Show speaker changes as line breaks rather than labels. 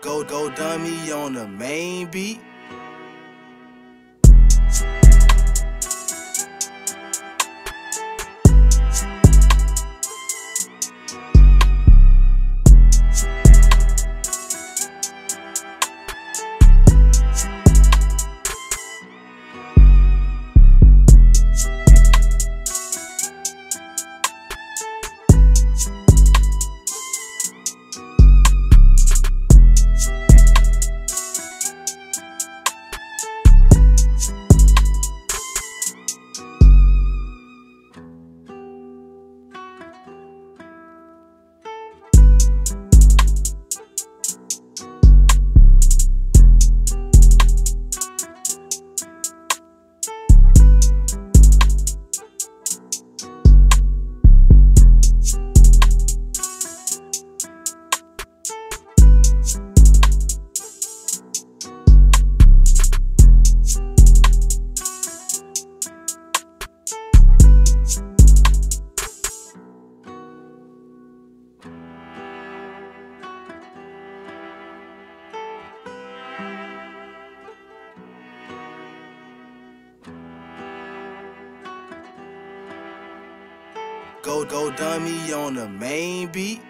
go, go dummy on the main beat. Go, go dummy on the main beat.